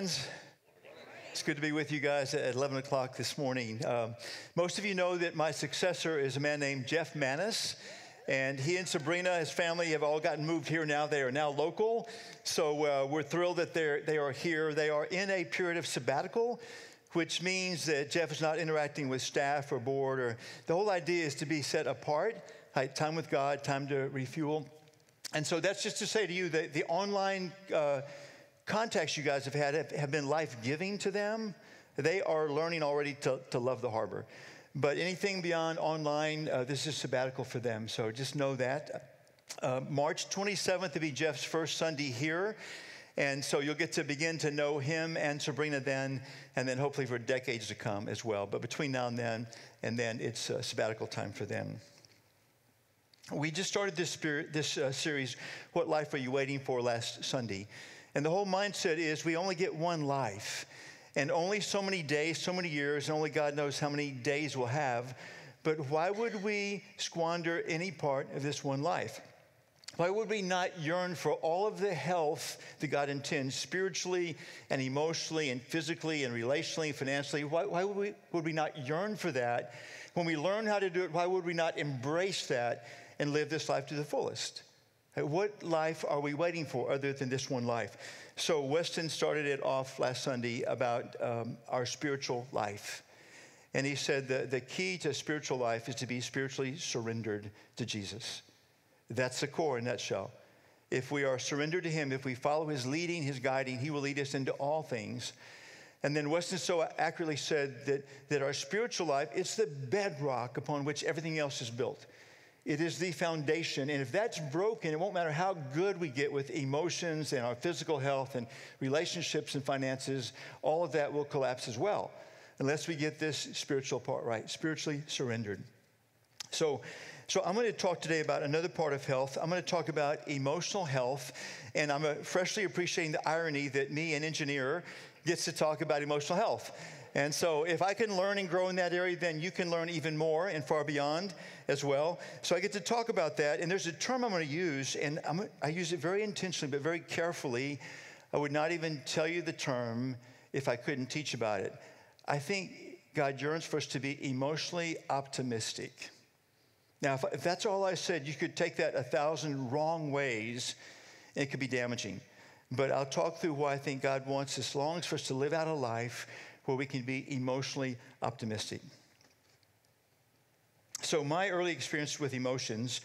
Friends, it's good to be with you guys at 11 o'clock this morning. Um, most of you know that my successor is a man named Jeff Manis. And he and Sabrina, his family, have all gotten moved here now. They are now local. So uh, we're thrilled that they're, they are here. They are in a period of sabbatical, which means that Jeff is not interacting with staff or board. Or the whole idea is to be set apart, right? time with God, time to refuel. And so that's just to say to you that the online uh, contacts you guys have had have, have been life giving to them. They are learning already to, to love the harbor. But anything beyond online, uh, this is sabbatical for them. So just know that. Uh, March 27th will be Jeff's first Sunday here. And so you'll get to begin to know him and Sabrina then, and then hopefully for decades to come as well. But between now and then, and then it's a sabbatical time for them. We just started this, spirit, this uh, series, What Life Are You Waiting For, last Sunday. And the whole mindset is we only get one life, and only so many days, so many years, and only God knows how many days we'll have. But why would we squander any part of this one life? Why would we not yearn for all of the health that God intends spiritually and emotionally and physically and relationally and financially? Why, why would, we, would we not yearn for that? When we learn how to do it, why would we not embrace that and live this life to the fullest? What life are we waiting for other than this one life? So, Weston started it off last Sunday about um, our spiritual life. And he said the, the key to spiritual life is to be spiritually surrendered to Jesus. That's the core in that shell. If we are surrendered to him, if we follow his leading, his guiding, he will lead us into all things. And then Weston so accurately said that, that our spiritual life, it's the bedrock upon which everything else is built. It is the foundation. And if that's broken, it won't matter how good we get with emotions and our physical health and relationships and finances, all of that will collapse as well, unless we get this spiritual part right, spiritually surrendered. So, so I'm going to talk today about another part of health. I'm going to talk about emotional health, and I'm freshly appreciating the irony that me, an engineer, gets to talk about emotional health. And so, if I can learn and grow in that area, then you can learn even more and far beyond as well. So, I get to talk about that. And there's a term I'm going to use, and I'm, i use it very intentionally, but very carefully. I would not even tell you the term if I couldn't teach about it. I think God yearns for us to be emotionally optimistic. Now, if, if that's all I said, you could take that a thousand wrong ways, and it could be damaging. But I'll talk through why I think God wants us, long as for us to live out a life where we can be emotionally optimistic. So, my early experience with emotions,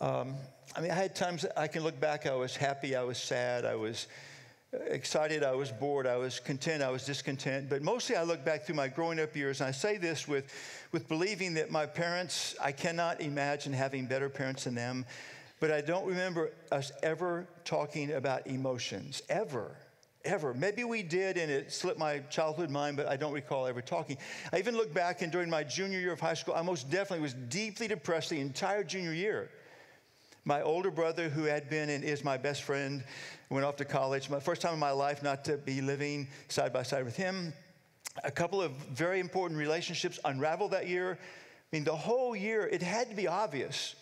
um, I mean, I had times I can look back, I was happy, I was sad, I was excited, I was bored, I was content, I was discontent. But mostly I look back through my growing up years, and I say this with, with believing that my parents, I cannot imagine having better parents than them, but I don't remember us ever talking about emotions, ever ever. Maybe we did, and it slipped my childhood mind, but I don't recall ever talking. I even look back, and during my junior year of high school, I most definitely was deeply depressed the entire junior year. My older brother, who had been and is my best friend, went off to college. My first time in my life not to be living side by side with him. A couple of very important relationships unraveled that year. I mean, the whole year, it had to be obvious.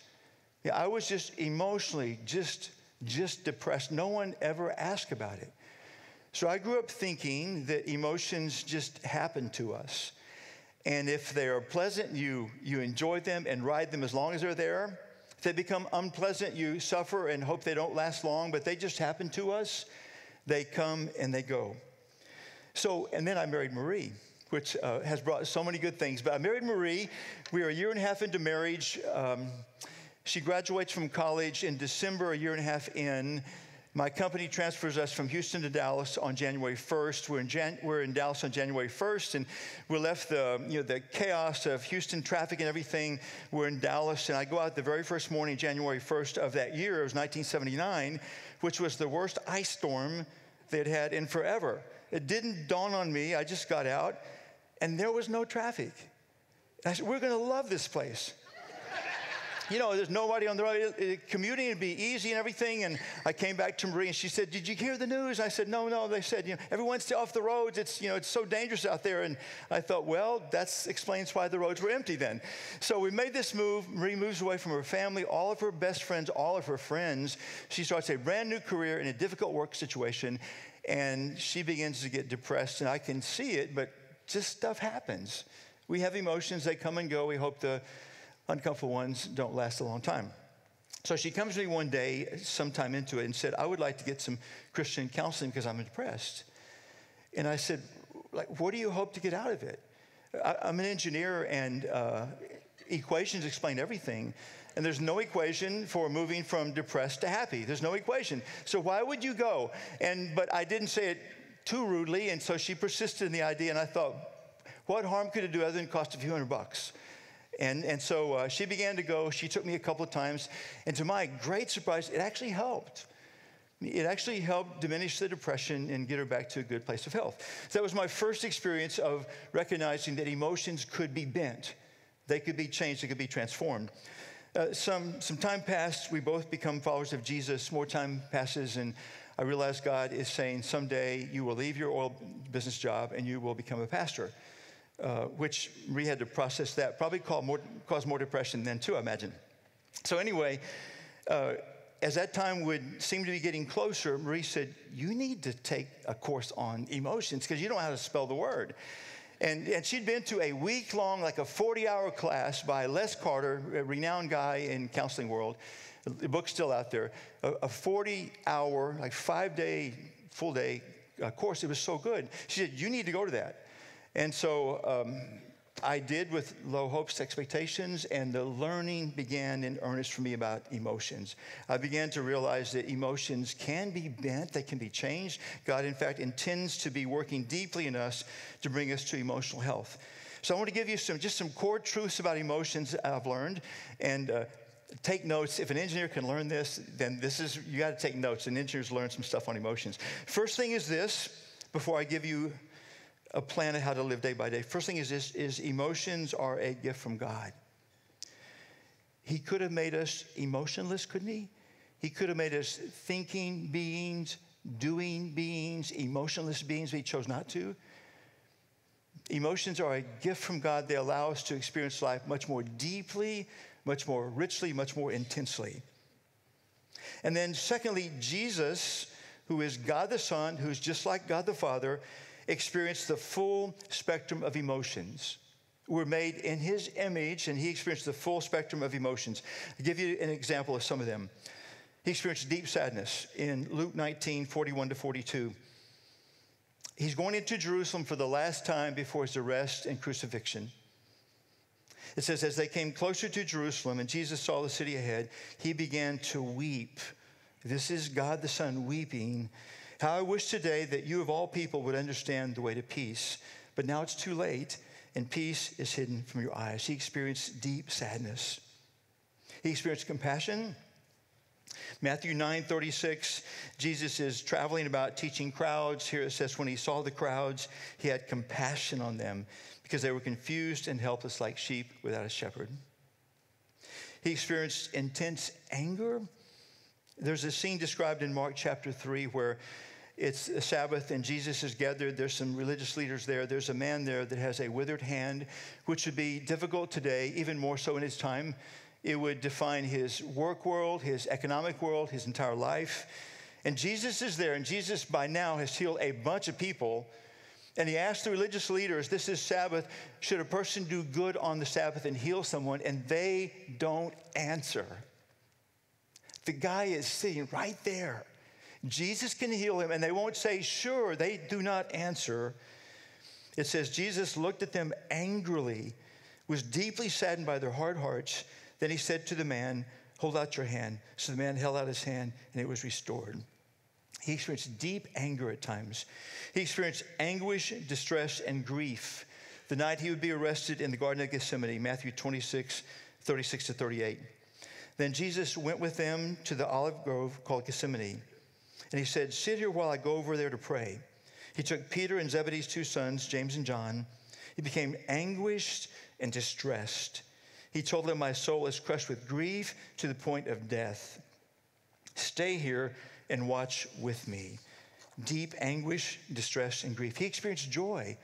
Yeah, I was just emotionally just, just depressed. No one ever asked about it. So I grew up thinking that emotions just happen to us. And if they are pleasant, you, you enjoy them and ride them as long as they're there. If they become unpleasant, you suffer and hope they don't last long, but they just happen to us. They come and they go. So, and then I married Marie, which uh, has brought so many good things. But I married Marie. We are a year and a half into marriage. Um, she graduates from college in December, a year and a half in. My company transfers us from Houston to Dallas on January 1st. We're in, Jan- we're in Dallas on January 1st, and we left the, you know, the chaos of Houston traffic and everything. We're in Dallas, and I go out the very first morning, January 1st of that year. It was 1979, which was the worst ice storm they'd had in forever. It didn't dawn on me. I just got out, and there was no traffic. I said, We're going to love this place. You know, there's nobody on the road. Commuting would be easy and everything. And I came back to Marie and she said, Did you hear the news? I said, No, no. They said, you know, everyone's off the roads. It's, you know, it's so dangerous out there. And I thought, well, that explains why the roads were empty then. So we made this move. Marie moves away from her family, all of her best friends, all of her friends. She starts a brand new career in a difficult work situation. And she begins to get depressed. And I can see it, but just stuff happens. We have emotions, they come and go. We hope the uncomfortable ones don't last a long time. So she comes to me one day, sometime into it, and said, I would like to get some Christian counseling because I'm depressed. And I said, like, what do you hope to get out of it? I, am an engineer, and uh, equations explain everything. And there's no equation for moving from depressed to happy. There's no equation. So why would you go? And but I didn't say it too rudely, and so she persisted in the idea. And I thought, what harm could it do other than cost a few hundred bucks? And, and so uh, she began to go. She took me a couple of times. And to my great surprise, it actually helped. It actually helped diminish the depression and get her back to a good place of health. So that was my first experience of recognizing that emotions could be bent, they could be changed, they could be transformed. Uh, some, some time passed, we both become followers of Jesus. More time passes, and I realize God is saying, someday you will leave your oil business job and you will become a pastor uh, which we had to process that. Probably more, caused more depression then, too, I imagine. So, anyway, uh, as that time would seem to be getting closer, Marie said, You need to take a course on emotions because you don't know how to spell the word. And, and she'd been to a week long, like a 40 hour class by Les Carter, a renowned guy in counseling world. The book's still out there. A, a 40 hour, like five day, full day uh, course. It was so good. She said, You need to go to that. And so um, I did with low hopes, expectations, and the learning began in earnest for me about emotions. I began to realize that emotions can be bent, they can be changed. God, in fact, intends to be working deeply in us to bring us to emotional health. So I want to give you some just some core truths about emotions I've learned, and uh, take notes. If an engineer can learn this, then this is you got to take notes. And engineers learn some stuff on emotions. First thing is this. Before I give you a plan of how to live day by day. First thing is this is emotions are a gift from God. He could have made us emotionless, couldn't he? He could have made us thinking beings, doing beings, emotionless beings, but he chose not to. Emotions are a gift from God. They allow us to experience life much more deeply, much more richly, much more intensely. And then, secondly, Jesus, who is God the Son, who's just like God the Father, experienced the full spectrum of emotions. We're made in his image, and he experienced the full spectrum of emotions. I'll give you an example of some of them. He experienced deep sadness in Luke 19, 41 to 42. He's going into Jerusalem for the last time before his arrest and crucifixion. It says, as they came closer to Jerusalem and Jesus saw the city ahead, he began to weep. This is God the Son weeping how I wish today that you of all people would understand the way to peace. But now it's too late, and peace is hidden from your eyes. He experienced deep sadness. He experienced compassion. Matthew 9 36, Jesus is traveling about teaching crowds. Here it says, when he saw the crowds, he had compassion on them because they were confused and helpless like sheep without a shepherd. He experienced intense anger. There's a scene described in Mark chapter 3 where it's a Sabbath and Jesus is gathered. There's some religious leaders there. There's a man there that has a withered hand, which would be difficult today, even more so in his time. It would define his work world, his economic world, his entire life. And Jesus is there, and Jesus by now has healed a bunch of people. And he asked the religious leaders, This is Sabbath. Should a person do good on the Sabbath and heal someone? And they don't answer. The guy is sitting right there. Jesus can heal him, and they won't say, Sure. They do not answer. It says, Jesus looked at them angrily, was deeply saddened by their hard hearts. Then he said to the man, Hold out your hand. So the man held out his hand, and it was restored. He experienced deep anger at times. He experienced anguish, distress, and grief the night he would be arrested in the Garden of Gethsemane, Matthew 26, 36 to 38. Then Jesus went with them to the olive grove called Gethsemane. And he said, Sit here while I go over there to pray. He took Peter and Zebedee's two sons, James and John. He became anguished and distressed. He told them, My soul is crushed with grief to the point of death. Stay here and watch with me. Deep anguish, distress, and grief. He experienced joy.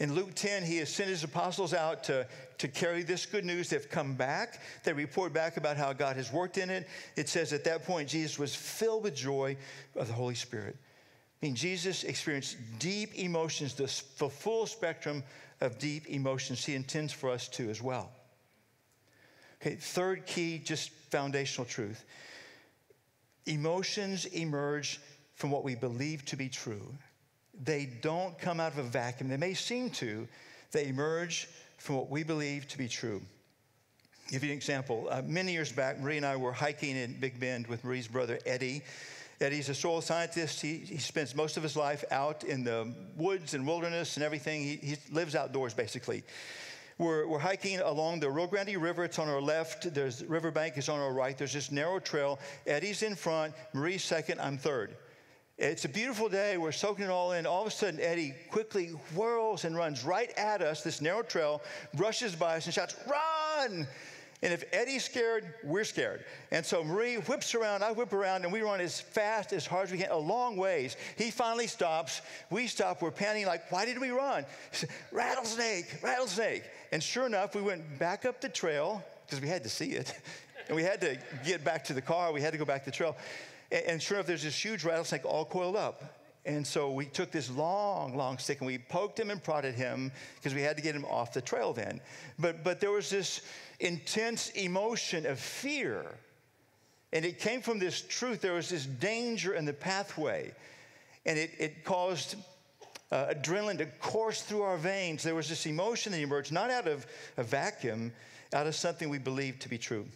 In Luke 10, he has sent his apostles out to, to carry this good news. They've come back. They report back about how God has worked in it. It says at that point, Jesus was filled with joy of the Holy Spirit. I mean, Jesus experienced deep emotions, the full spectrum of deep emotions he intends for us to as well. Okay, third key, just foundational truth. Emotions emerge from what we believe to be true. They don't come out of a vacuum. They may seem to, they emerge from what we believe to be true. Give you an example. Uh, many years back, Marie and I were hiking in Big Bend with Marie's brother, Eddie. Eddie's a soil scientist. He, he spends most of his life out in the woods and wilderness and everything. He, he lives outdoors, basically. We're, we're hiking along the Rio Grande River. It's on our left. There's riverbank is on our right. There's this narrow trail. Eddie's in front. Marie's second. I'm third. It's a beautiful day. We're soaking it all in. All of a sudden, Eddie quickly whirls and runs right at us, this narrow trail, brushes by us and shouts, Run! And if Eddie's scared, we're scared. And so Marie whips around, I whip around, and we run as fast, as hard as we can, a long ways. He finally stops. We stop. We're panting like, why did we run? Said, rattlesnake, rattlesnake. And sure enough, we went back up the trail because we had to see it. and we had to get back to the car. We had to go back to the trail. And, sure enough, there's this huge rattlesnake all coiled up. And so we took this long, long stick and we poked him and prodded him because we had to get him off the trail then. But, but there was this intense emotion of fear. And it came from this truth. There was this danger in the pathway. And it, it caused uh, adrenaline to course through our veins. There was this emotion that emerged, not out of a vacuum, out of something we believed to be true.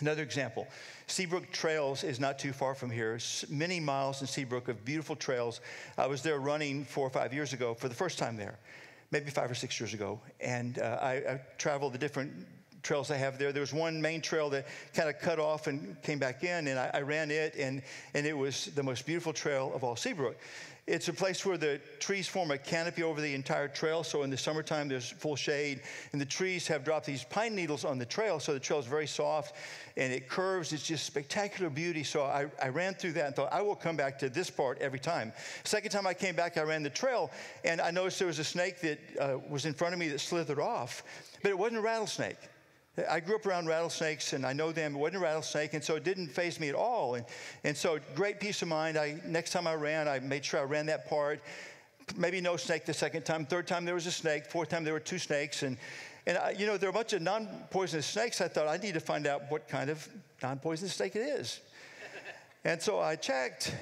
Another example Seabrook Trails is not too far from here. Many miles in Seabrook of beautiful trails. I was there running four or five years ago for the first time there maybe five or six years ago. And uh, I, I traveled the different trails I have there. There was one main trail that kind of cut off and came back in, and I, I, ran it, and, and it was the most beautiful trail of all Seabrook. It's a place where the trees form a canopy over the entire trail. So in the summertime, there's full shade, and the trees have dropped these pine needles on the trail. So the trail is very soft and it curves. It's just spectacular beauty. So I, I ran through that and thought, I will come back to this part every time. Second time I came back, I ran the trail, and I noticed there was a snake that uh, was in front of me that slithered off, but it wasn't a rattlesnake. I grew up around rattlesnakes and I know them. It wasn't a rattlesnake, and so it didn't faze me at all. And, and so, great peace of mind. I, next time I ran, I made sure I ran that part. Maybe no snake the second time. Third time, there was a snake. Fourth time, there were two snakes. And, and I, you know, there are a bunch of non poisonous snakes. I thought I need to find out what kind of non poisonous snake it is. and so I checked,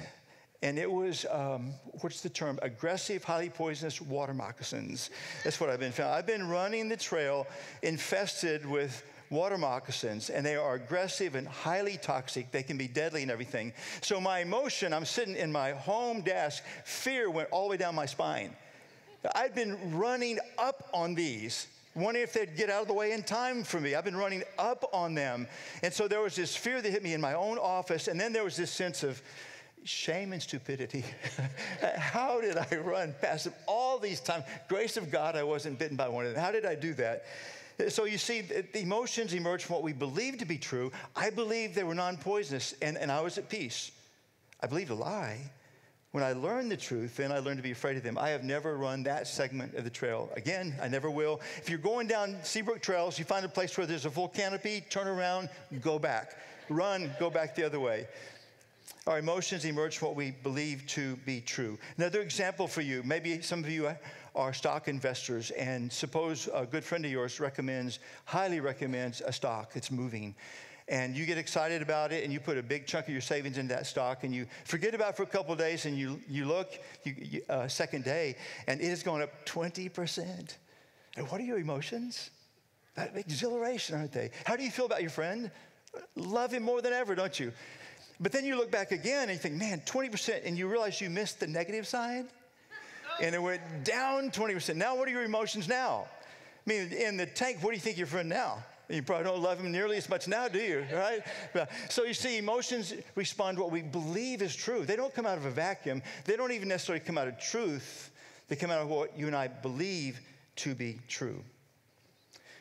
and it was, um, what's the term? Aggressive, highly poisonous water moccasins. That's what I've been found. I've been running the trail infested with water moccasins, and they are aggressive and highly toxic. They can be deadly and everything. So my emotion, I'm sitting in my home desk, fear went all the way down my spine. I've been running up on these wondering if they'd get out of the way in time for me. I've been running up on them. And so there was this fear that hit me in my own office. And then there was this sense of shame and stupidity. How did I run past them all these times? Grace of God, I wasn't bitten by one of them. How did I do that? So you see, the emotions emerge from what we believe to be true. I believed they were non poisonous, and, and I was at peace. I believed a lie. When I learned the truth, then I learned to be afraid of them. I have never run that segment of the trail. Again, I never will. If you're going down Seabrook Trails, you find a place where there's a full canopy, turn around, go back. Run, go back the other way. Our emotions emerge from what we believe to be true. Another example for you maybe some of you are stock investors, and suppose a good friend of yours recommends, highly recommends a stock that's moving. And you get excited about it and you put a big chunk of your savings into that stock and you forget about it for a couple of days and you, you look you, you, uh, second day and it has gone up 20% and what are your emotions? That exhilaration aren't they? How do you feel about your friend? Love him more than ever don't you but then you look back again and you think man 20% and you realize you missed the negative side and it went down 20% now what are your emotions now I mean, in the tank, what do you think your friend now? You probably don't love him nearly as much now, do you? Right? So you see, emotions respond to what we believe is true. They don't come out of a vacuum. They don't even necessarily come out of truth. They come out of what you and I believe to be true.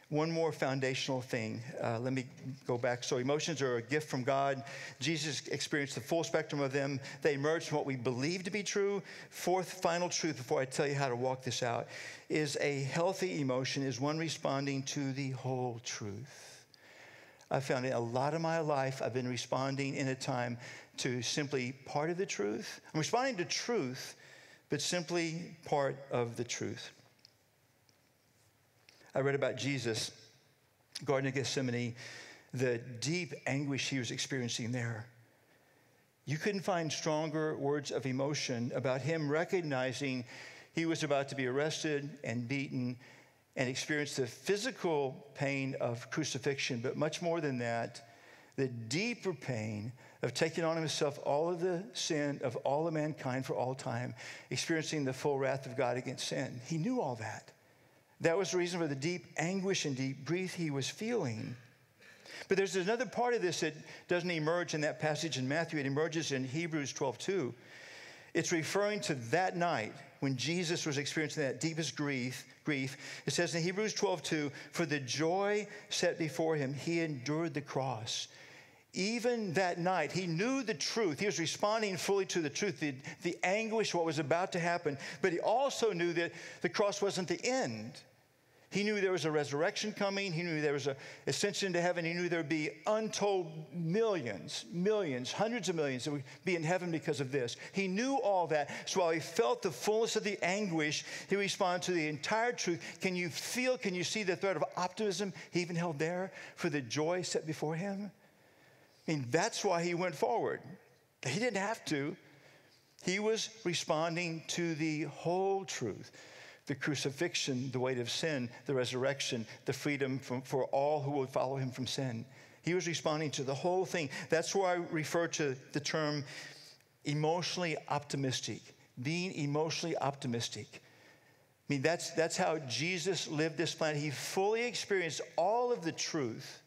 One more foundational thing. Uh, let me go back. So, emotions are a gift from God. Jesus experienced the full spectrum of them. They emerge from what we believe to be true. Fourth, final truth before I tell you how to walk this out is a healthy emotion is one responding to the whole truth. I found in a lot of my life, I've been responding in a time to simply part of the truth. I'm responding to truth, but simply part of the truth. I read about Jesus, Garden of Gethsemane, the deep anguish he was experiencing there. You couldn't find stronger words of emotion about him recognizing he was about to be arrested and beaten and experience the physical pain of crucifixion, but much more than that, the deeper pain of taking on himself all of the sin of all of mankind for all time, experiencing the full wrath of God against sin. He knew all that. That was the reason for the deep anguish and deep grief he was feeling. But there's another part of this that doesn't emerge in that passage in Matthew. It emerges in Hebrews 12 2. It's referring to that night when Jesus was experiencing that deepest grief. Grief. It says in Hebrews 12 2, for the joy set before him, he endured the cross. Even that night, he knew the truth. He was responding fully to the truth, the, the anguish, what was about to happen. But he also knew that the cross wasn't the end. He knew there was a resurrection coming. He knew there was an ascension to heaven. He knew there would be untold millions, millions, hundreds of millions that would be in heaven because of this. He knew all that. So while he felt the fullness of the anguish, he responded to the entire truth. Can you feel, can you see the thread of optimism he even held there for the joy set before him? I mean, that's why he went forward. He didn't have to. He was responding to the whole truth the crucifixion, the weight of sin, the resurrection, the freedom from, for all who would follow him from sin. He was responding to the whole thing. That's why I refer to the term emotionally optimistic, being emotionally optimistic. I mean, that's, that's how Jesus lived this planet. He fully experienced all of the truth,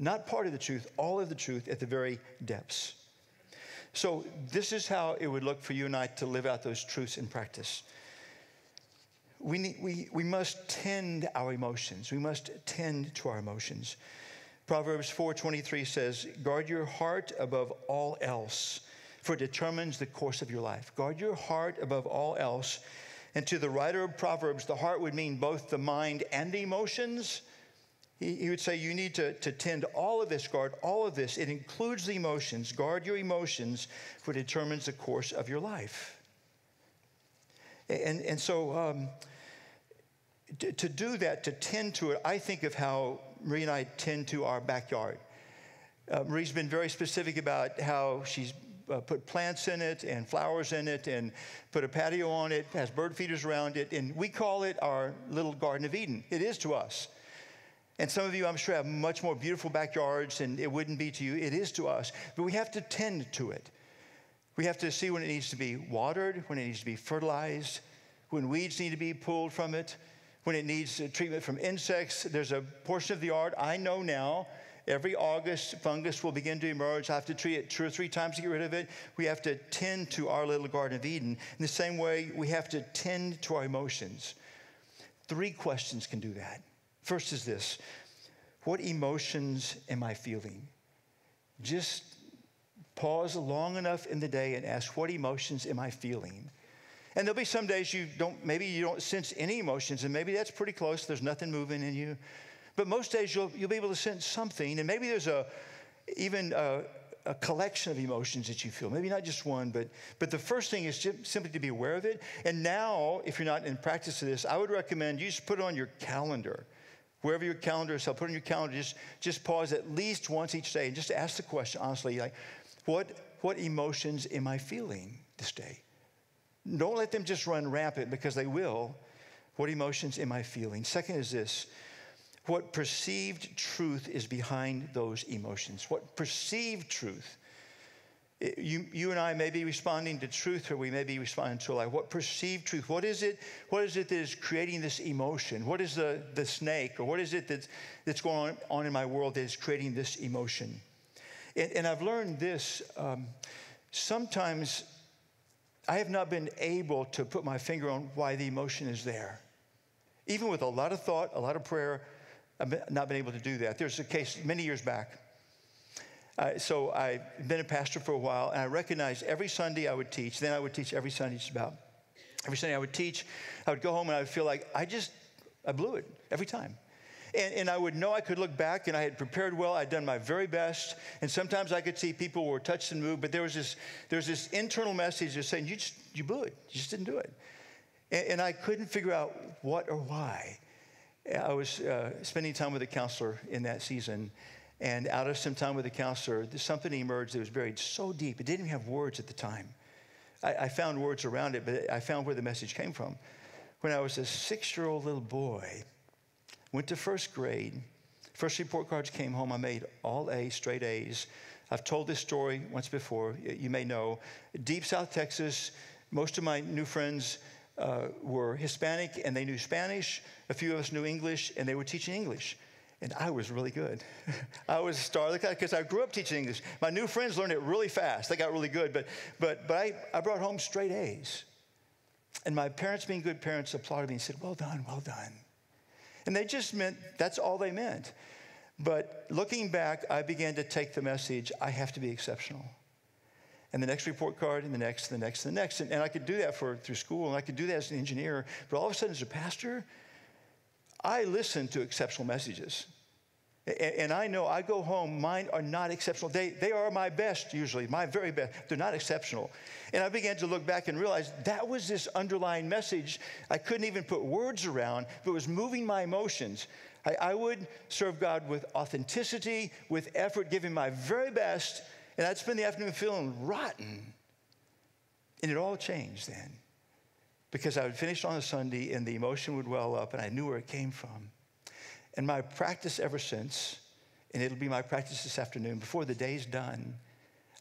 not part of the truth, all of the truth at the very depths. So, this is how it would look for you and I to live out those truths in practice we, need, we, we must tend our emotions. We must tend to our emotions. Proverbs 4:23 says, "Guard your heart above all else, for it determines the course of your life." Guard your heart above all else. And to the writer of Proverbs, the heart would mean both the mind and the emotions. He, he would say you need to, to tend all of this, guard all of this. It includes the emotions. Guard your emotions, for it determines the course of your life. And, and so um, to, to do that, to tend to it, I think of how Marie and I tend to our backyard. Uh, Marie's been very specific about how she's uh, put plants in it and flowers in it and put a patio on it, has bird feeders around it, and we call it our little Garden of Eden. It is to us. And some of you, I'm sure, have much more beautiful backyards, and it wouldn't be to you. It is to us. But we have to tend to it. We have to see when it needs to be watered, when it needs to be fertilized, when weeds need to be pulled from it, when it needs treatment from insects. There's a portion of the yard I know now. Every August, fungus will begin to emerge. I have to treat it two or three times to get rid of it. We have to tend to our little Garden of Eden. In the same way, we have to tend to our emotions. Three questions can do that. First is this What emotions am I feeling? Just Pause long enough in the day and ask, what emotions am I feeling? And there'll be some days you don't, maybe you don't sense any emotions, and maybe that's pretty close. There's nothing moving in you. But most days you'll, you'll be able to sense something, and maybe there's a, even a, a collection of emotions that you feel. Maybe not just one, but, but the first thing is just simply to be aware of it. And now, if you're not in practice of this, I would recommend you just put it on your calendar. Wherever your calendar is, I'll put on your calendar, just, just pause at least once each day and just ask the question honestly, like, what, what emotions am I feeling this day? Don't let them just run rampant because they will. What emotions am I feeling? Second is this what perceived truth is behind those emotions? What perceived truth? You, you and I may be responding to truth or we may be responding to a lie. What perceived truth? What is it, what is it that is creating this emotion? What is the, the snake or what is it that's, that's going on in my world that is creating this emotion? And, and I've learned this um, sometimes I have not been able to put my finger on why the emotion is there. Even with a lot of thought, a lot of prayer, I've not been able to do that. There's a case many years back. Uh, so I've been a pastor for a while, and I recognized every Sunday I would teach. Then I would teach every Sunday just about. Every Sunday I would teach. I would go home and I would feel like I just, I blew it every time. And, and, I would know I could look back and I had prepared well. I'd done my very best. And sometimes I could see people were touched and moved, but there was this, there was this internal message just saying, you just, you blew it. You just didn't do it. And, and I couldn't figure out what or why. I was uh, spending time with a counselor in that season. And out of some time with a counselor, something emerged that was buried so deep. It didn't even have words at the time. I, I found words around it, but I found where the message came from. When I was a six year old little boy, Went to first grade. First report cards came home. I made all A's, straight A's. I've told this story once before. You may know. Deep South Texas, most of my new friends uh, were Hispanic and they knew Spanish. A few of us knew English and they were teaching English. And I was really good. I was a star because I grew up teaching English. My new friends learned it really fast. They got really good, but, but, but I, I brought home straight A's. And my parents, being good parents, applauded me and said, Well done, well done. And they just meant, that's all they meant. But looking back, I began to take the message I have to be exceptional. And the next report card, and the next, and the next, and the next. And, and I could do that for, through school, and I could do that as an engineer. But all of a sudden, as a pastor, I listen to exceptional messages. And I know I go home, mine are not exceptional. They, they are my best, usually, my very best. They're not exceptional. And I began to look back and realize that was this underlying message I couldn't even put words around, but was moving my emotions. I, I would serve God with authenticity, with effort, giving my very best, and I'd spend the afternoon feeling rotten. And it all changed then because I would finish on a Sunday and the emotion would well up, and I knew where it came from. And my practice ever since, and it'll be my practice this afternoon, before the day's done,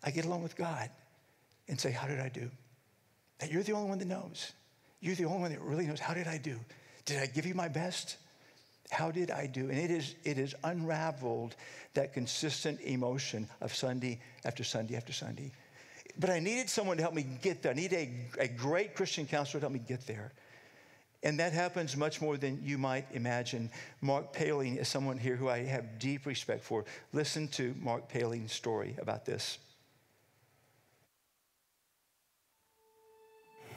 I get along with God and say, How did I do? That you're the only one that knows. You're the only one that really knows. How did I do? Did I give you my best? How did I do? And it is, it is unraveled that consistent emotion of Sunday after Sunday after Sunday. But I needed someone to help me get there. I need a, a great Christian counselor to help me get there. And that happens much more than you might imagine. Mark Paling is someone here who I have deep respect for. Listen to Mark Paling's story about this.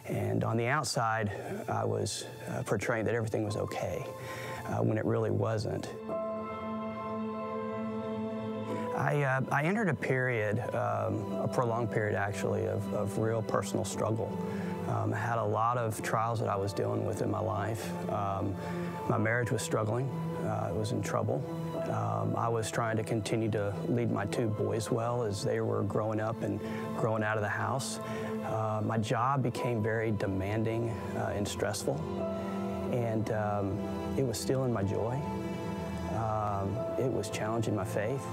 And on the outside, I was uh, portraying that everything was okay uh, when it really wasn't. I, uh, I entered a period, um, a prolonged period actually, of, of real personal struggle. Um, I had a lot of trials that I was dealing with in my life. Um, my marriage was struggling, uh, it was in trouble. Um, I was trying to continue to lead my two boys well as they were growing up and growing out of the house. Uh, my job became very demanding uh, and stressful, and um, it was stealing my joy. Um, it was challenging my faith,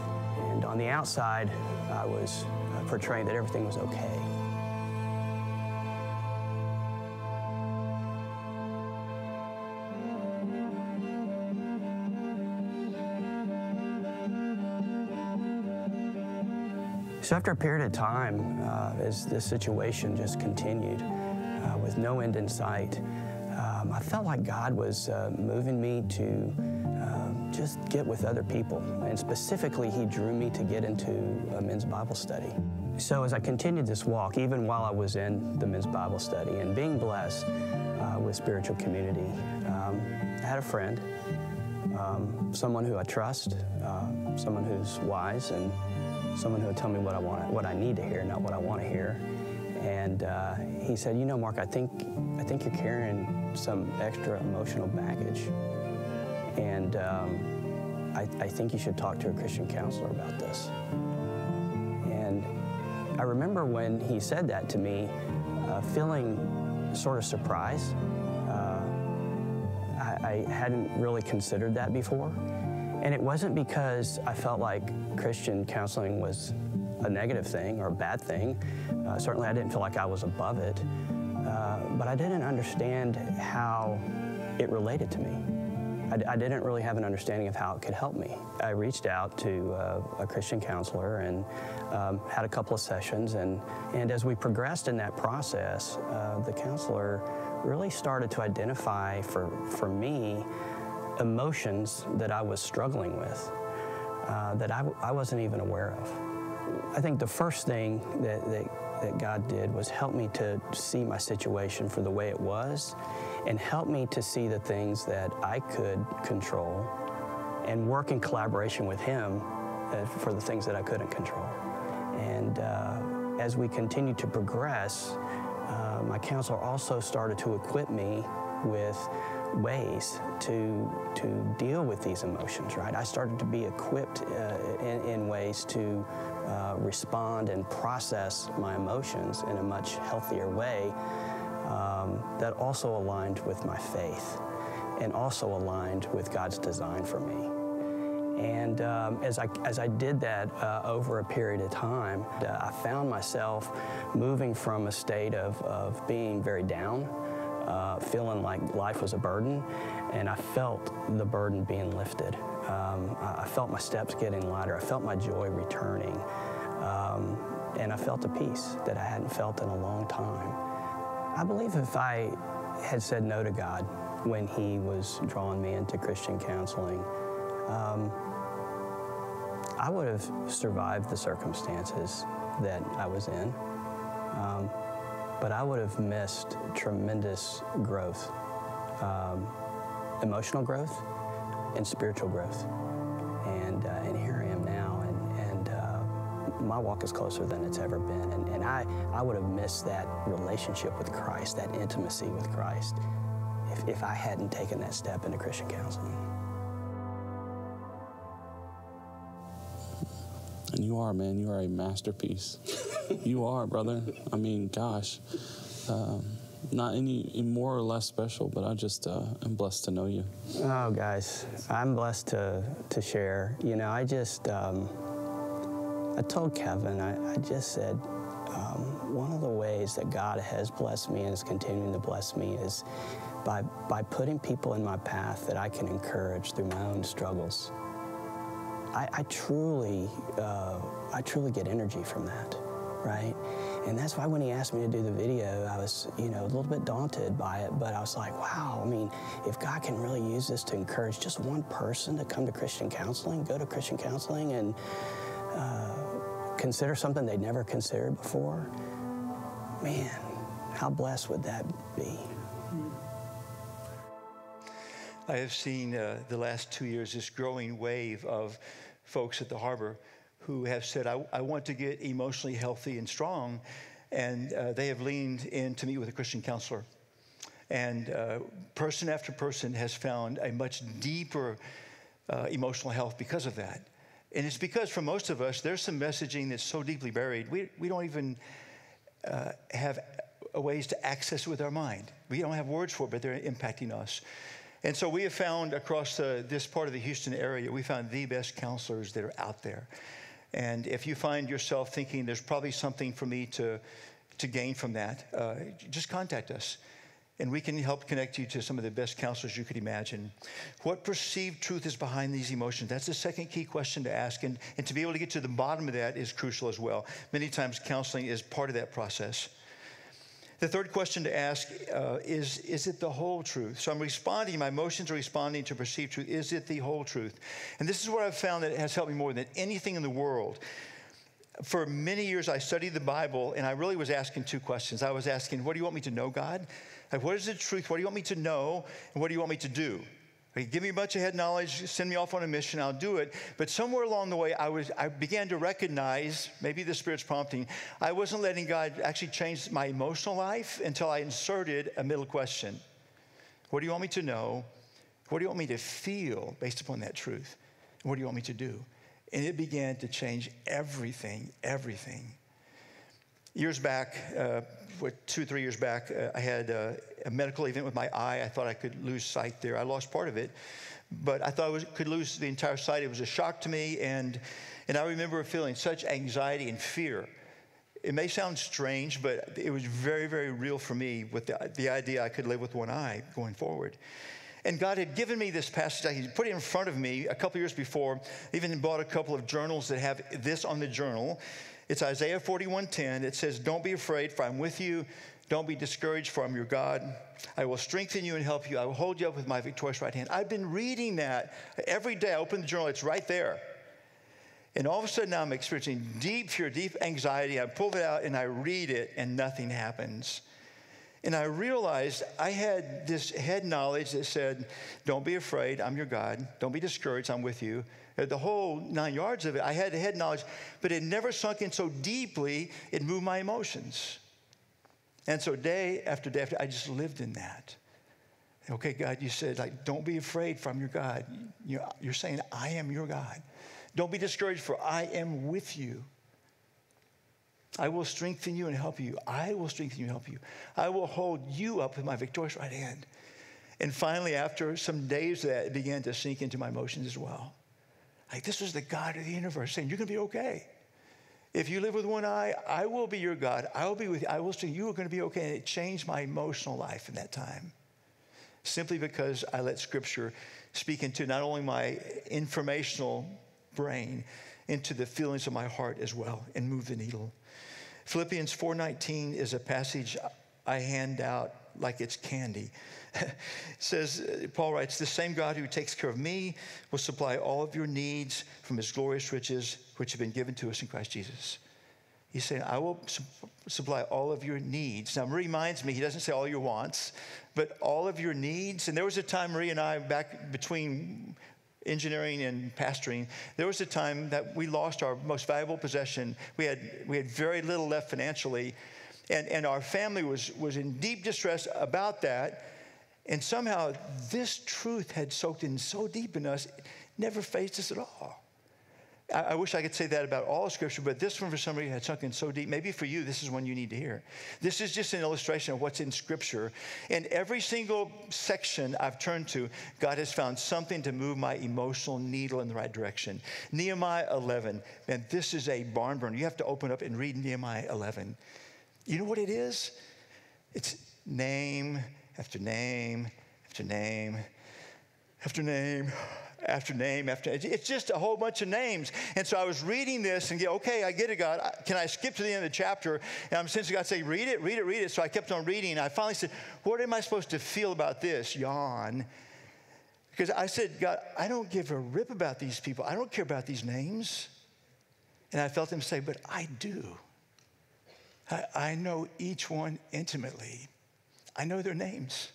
and on the outside, I was uh, portraying that everything was okay. So after a period of time, uh, as this situation just continued uh, with no end in sight, um, I felt like God was uh, moving me to um, just get with other people. And specifically, He drew me to get into a men's Bible study. So as I continued this walk, even while I was in the men's Bible study and being blessed uh, with spiritual community, um, I had a friend, um, someone who I trust, uh, someone who's wise and someone who would tell me what I want, what I need to hear, not what I want to hear. And uh, he said, "You know, Mark, I think I think you're carrying some extra emotional baggage, and um, I, I think you should talk to a Christian counselor about this." And I remember when he said that to me, uh, feeling sort of surprised. Uh, I, I hadn't really considered that before. And it wasn't because I felt like Christian counseling was a negative thing or a bad thing. Uh, certainly, I didn't feel like I was above it. Uh, but I didn't understand how it related to me. I, I, didn't really have an understanding of how it could help me. I reached out to uh, a Christian counselor and um, had a couple of sessions. And, and as we progressed in that process, uh, the counselor really started to identify for, for me emotions that I was struggling with uh, that I, I wasn't even aware of. I think the first thing that, that, that God did was help me to see my situation for the way it was and help me to see the things that I could control and work in collaboration with Him uh, for the things that I couldn't control. And uh, as we continued to progress, uh, my counselor also started to equip me with ways to to deal with these emotions. Right, I started to be equipped uh, in, in, ways to uh, respond and process my emotions in a much healthier way um, that also aligned with my faith and also aligned with God's design for me. And um, as, I, as I did that uh, over a period of time, uh, I found myself moving from a state of, of being very down, uh, feeling like life was a burden, and I felt the burden being lifted. Um, I, I, felt my steps getting lighter. I felt my joy returning. Um, and I felt a peace that I hadn't felt in a long time. I believe if I had said no to God when He was drawing me into Christian counseling, um, I would have survived the circumstances that I was in, um, but I would have missed tremendous growth, um, emotional growth, and spiritual growth. And, uh, and here I am now, and, and uh, my walk is closer than it's ever been. And, and I, I would have missed that relationship with Christ, that intimacy with Christ, if, if I hadn't taken that step into Christian counseling. And you are, man. You are a masterpiece. you are, brother. I mean, gosh. Um, not any more or less special, but I just uh, am blessed to know you. Oh, guys, I'm blessed to to share. You know, I just um, I told Kevin, I, I just said um, one of the ways that God has blessed me and is continuing to bless me is by by putting people in my path that I can encourage through my own struggles. I, I truly, uh, I truly get energy from that, right? And that's why when he asked me to do the video, I was, you know, a little bit daunted by it, but I was like, wow, I mean, if God can really use this to encourage just one person to come to Christian counseling, go to Christian counseling and uh, consider something they'd never considered before, man, how blessed would that be? I have seen uh, the last two years this growing wave of folks at the harbor who have said, I, I want to get emotionally healthy and strong. And uh, they have leaned in to meet with a Christian counselor. And uh, person after person has found a much deeper uh, emotional health because of that. And it's because for most of us, there's some messaging that's so deeply buried, we, we don't even uh, have ways to access it with our mind. We don't have words for it, but they're impacting us. And so we have found across uh, this part of the Houston area, we found the best counselors that are out there. And if you find yourself thinking there's probably something for me to, to gain from that, uh, just contact us. And we can help connect you to some of the best counselors you could imagine. What perceived truth is behind these emotions? That's the second key question to ask. And, and to be able to get to the bottom of that is crucial as well. Many times, counseling is part of that process. The third question to ask uh, is Is it the whole truth? So I'm responding, my emotions are responding to perceived truth. Is it the whole truth? And this is what I've found that has helped me more than anything in the world. For many years, I studied the Bible and I really was asking two questions. I was asking, What do you want me to know, God? Like, what is the truth? What do you want me to know? And what do you want me to do? Give me a bunch of head knowledge, send me off on a mission, I'll do it. But somewhere along the way, I, was, I began to recognize, maybe the Spirit's prompting, I wasn't letting God actually change my emotional life until I inserted a middle question What do you want me to know? What do you want me to feel based upon that truth? And what do you want me to do? And it began to change everything, everything. Years back, uh, two, three years back, uh, I had uh, a medical event with my eye. I thought I could lose sight there. I lost part of it, but I thought I was, could lose the entire sight. It was a shock to me, and, and I remember feeling such anxiety and fear. It may sound strange, but it was very, very real for me with the, the idea I could live with one eye going forward. And God had given me this passage. He put it in front of me a couple years before. even bought a couple of journals that have this on the journal. It's Isaiah 41:10. It says, "Don't be afraid, for I'm with you. Don't be discouraged, for I'm your God. I will strengthen you and help you. I will hold you up with my victorious right hand." I've been reading that every day. I open the journal, it's right there. And all of a sudden now I'm experiencing deep fear, deep anxiety. I pull it out and I read it, and nothing happens. And I realized I had this head knowledge that said, Don't be afraid, I'm your God. Don't be discouraged, I'm with you. Uh, the whole nine yards of it, I had the head knowledge, but it never sunk in so deeply, it moved my emotions. And so day after day after, I just lived in that. Okay, God, you said, like, don't be afraid from your God. You're saying, I am your God. Don't be discouraged, for I am with you. I will strengthen you and help you. I will strengthen you and help you. I will hold you up with my victorious right hand. And finally, after some days that, it began to sink into my emotions as well. Like, this was the God of the universe saying, You're going to be okay. If you live with one eye, I will be your God. I will be with you. I will say you are going to be okay. And it changed my emotional life in that time. Simply because I let Scripture speak into not only my informational brain, into the feelings of my heart as well, and move the needle. Philippians 4:19 is a passage I hand out like it's candy. says, uh, Paul writes, the same God who takes care of me will supply all of your needs from his glorious riches, which have been given to us in Christ Jesus. He's saying, I will su- supply all of your needs. Now, Marie reminds me, he doesn't say all your wants, but all of your needs. And there was a time, Marie and I, back between engineering and pastoring, there was a time that we lost our most valuable possession. We had, we had very little left financially, and, and our family was, was in deep distress about that. And somehow this truth had soaked in so deep in us, it never fazed us at all. I, I wish I could say that about all Scripture, but this one for some reason had sunk in so deep. Maybe for you, this is one you need to hear. This is just an illustration of what's in Scripture. And every single section I've turned to, God has found something to move my emotional needle in the right direction. Nehemiah 11, man, this is a barn burner. You have to open up and read Nehemiah 11. You know what it is? It's name after name after name after name after name after it's just a whole bunch of names. And so i was reading this and get okay i get it god. Can i skip to the end of the chapter? And i'm sensing god say read it read it read it. So i kept on reading. I finally said what am i supposed to feel about this? Yawn. Because i said god i don't give a rip about these people. I don't care about these names. And i felt him say but i do. I, I know each one intimately. I know their names.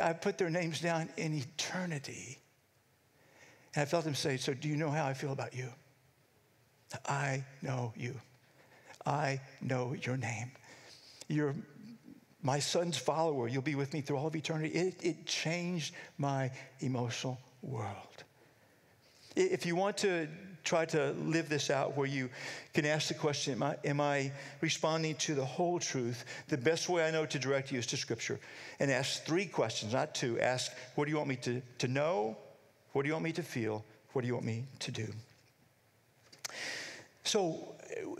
I put their names down in eternity. And I felt him say, So, do you know how I feel about you? I know you. I know your name. You're my son's follower. You'll be with me through all of eternity. It, it changed my emotional world. If you want to try to live this out where you can ask the question am I, am I, responding to the whole truth? The best way I know to direct you is to Scripture. And ask three questions, not two. Ask, what do you want me to, to know? What do you want me to feel? What do you want me to do? So,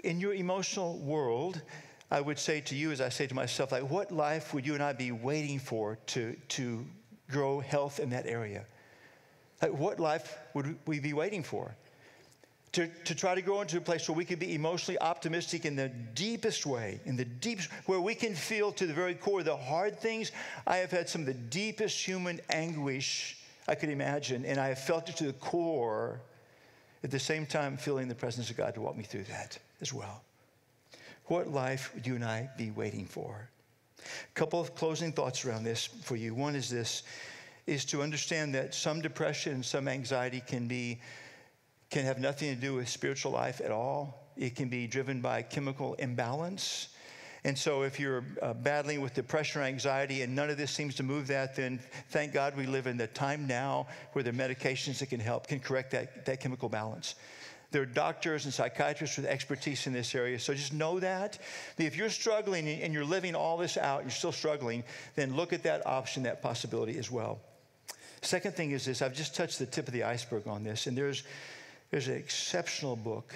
in your emotional world, I would say to you, as I say to myself, like, what life would you and I be waiting for to, to grow health in that area? Like, what life would we be waiting for? to, to try to grow into a place where we can be emotionally optimistic in the deepest way, in the deepest, where we can feel to the very core the hard things. I have had some of the deepest human anguish I could imagine, and I have felt it to the core. At the same time, feeling the presence of God to walk me through that as well. What life would you and I be waiting for? A couple of closing thoughts around this for you. One is this is to understand that some depression and some anxiety can be can have nothing to do with spiritual life at all. It can be driven by chemical imbalance. And so, if you're uh, battling with depression or anxiety and none of this seems to move that, then thank God we live in the time now where there are medications that can help, can correct that, that chemical balance. There are doctors and psychiatrists with expertise in this area. So just know that. If you're struggling and you're living all this out, you're still struggling, then look at that option, that possibility as well. Second thing is this I've just touched the tip of the iceberg on this, and there's there's an exceptional book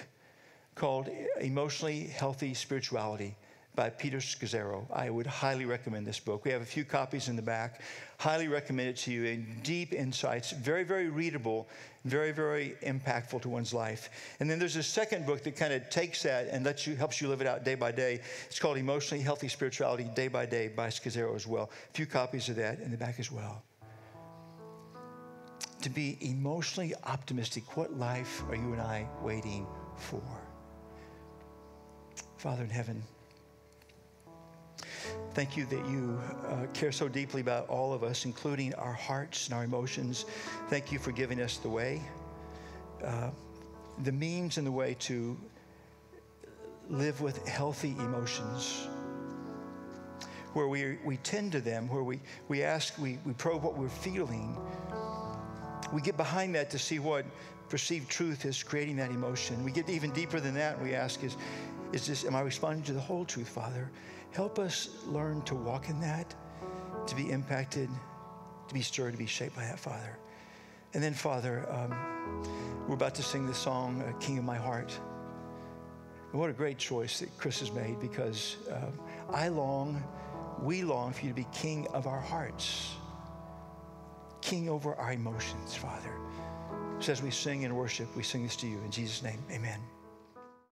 called Emotionally Healthy Spirituality by Peter Scazzero. I would highly recommend this book. We have a few copies in the back. Highly recommend it to you. Deep insights, very, very readable, very, very impactful to one's life. And then there's a second book that kind of takes that and lets you helps you live it out day by day. It's called Emotionally Healthy Spirituality Day by Day by Scazzero as well. A few copies of that in the back as well. To be emotionally optimistic, what life are you and I waiting for? Father in heaven, Thank you that you uh, care so deeply about all of us, including our hearts and our emotions. Thank you for giving us the way, uh, the means and the way to live with healthy emotions. Where we, we tend to them, where we, we ask, we, we probe what we're feeling. We get behind that to see what perceived truth is creating that emotion. We get even deeper than that and we ask, is, is this, am I responding to the whole truth, Father? Help us learn to walk in that, to be impacted, to be stirred, to be shaped by that, Father. And then, Father, um, we're about to sing the song, uh, King of My Heart. And what a great choice that Chris has made because uh, I long, we long for you to be King of our hearts, King over our emotions, Father. So as we sing and worship, we sing this to you. In Jesus' name, amen.